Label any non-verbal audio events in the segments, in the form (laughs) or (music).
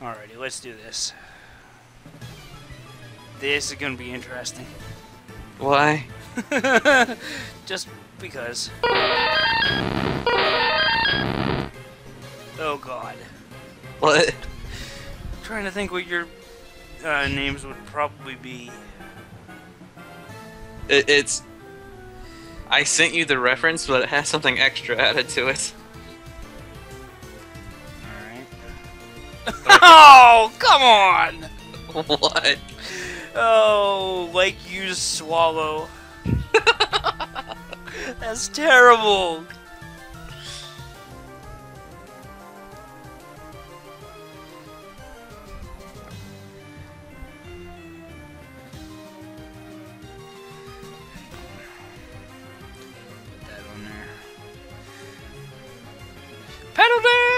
Alrighty, let's do this. This is gonna be interesting. Why? (laughs) Just because. Oh god. What? trying to think what your uh, names would probably be. It, it's. I sent you the reference, but it has something extra added to it. (laughs) oh, come on! what? Oh, like you swallow. (laughs) That's terrible. Put that on there. Petal dance!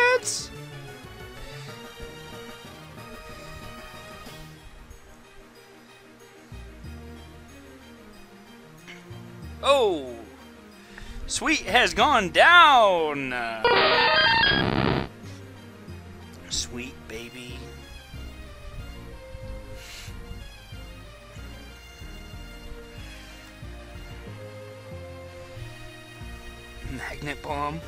Oh! Sweet has gone down! Sweet baby. Magnet bomb.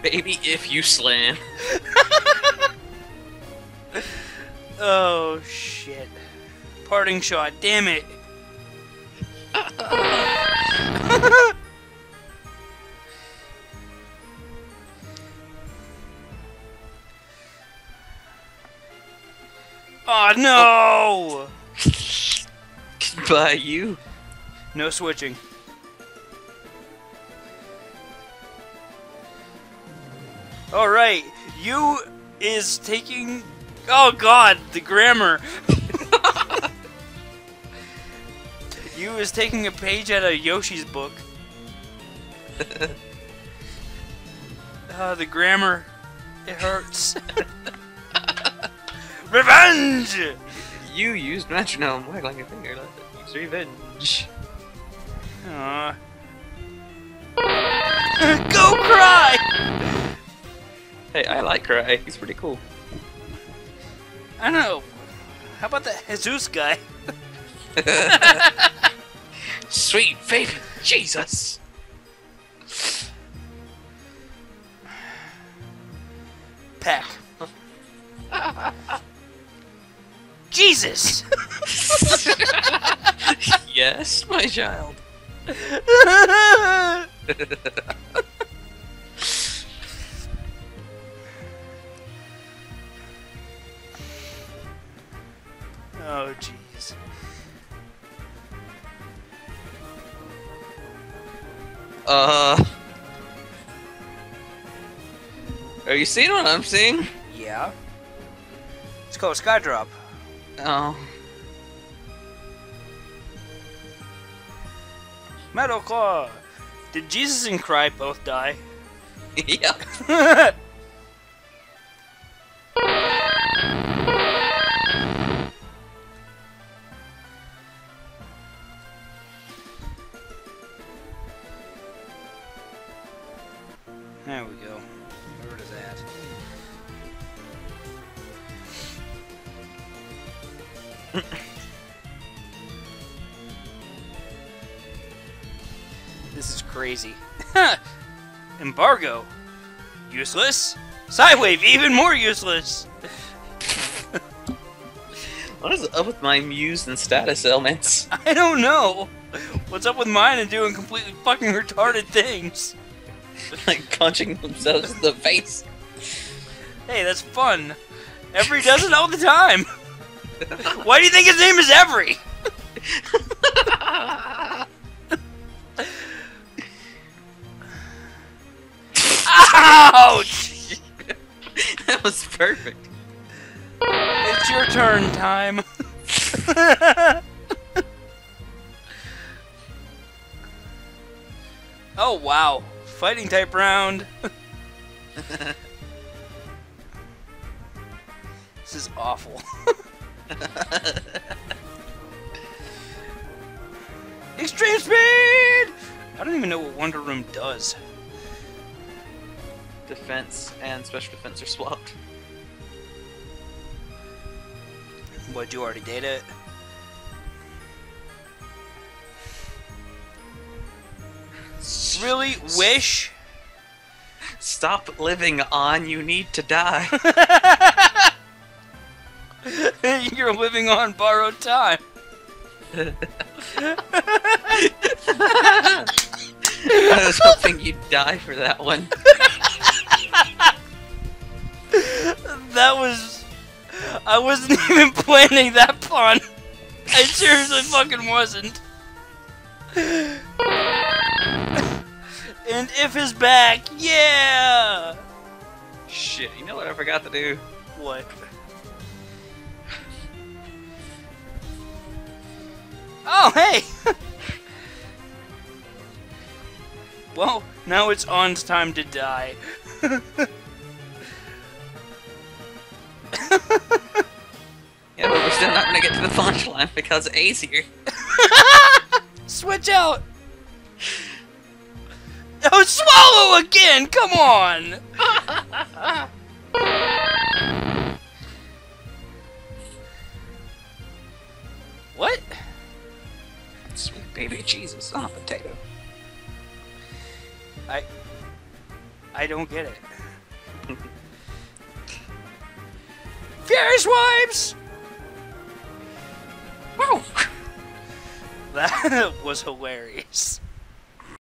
Baby, if you slam. Oh shit. Parting shot, damn it. oh (laughs) no! (laughs) By you. No switching. Alright, you is taking. Oh god, the grammar! (laughs) you is taking a page out of Yoshi's book. Oh, (laughs) the grammar. It hurts. (laughs) Revenge! You used metronome, waggling a finger. Let it use revenge. Aw. Go cry! Hey, I like Cry. He's pretty cool. I don't know. How about the Jesus guy? (laughs) Sweet baby, Jesus. Pack. Jesus! (laughs) yes, my child. (laughs) oh, jeez. Uh. Are you seeing what I'm seeing? Yeah. It's called Skydrop. Oh. Metal Claw! Did Jesus and Cry both die? (laughs) yep. (laughs) There we go. Where is that? (laughs) this is crazy. (laughs) Embargo. Useless. Psywave, even more useless. (laughs) What is up with my Mews and status elements? I don't know. What's up with mine and doing completely fucking retarded things? (laughs) like punching themselves in the face. Hey, that's fun. Every does it all the time. (laughs) Why do you think his name is Every? Ouch! (laughs) that was perfect. It's your turn time. oh wow. Fighting type round. (laughs) this is awful. (laughs) Extreme speed! I don't even know what Wonder Room does. Defense and special defense are swapped. What, you already did it? Really? Wish? Stop living on. You need to die. (laughs) You're living on borrowed time. (laughs) I was hoping you'd die for that one. (laughs) That was. I wasn't even planning that pun. I seriously fucking wasn't. And if is back, yeah! Shit, you know what I forgot to do? What? Oh, hey! (laughs) well, now it's On's time to die. Yeah, but we're still not gonna get to the finish line because A's here. (laughs) Switch out! (laughs) Oh, swallow again! Come on! what? Sweet baby Jesus on a potato. I. I don't get it. (laughs) Fierce wipes! Whoa! (laughs) That was hilarious.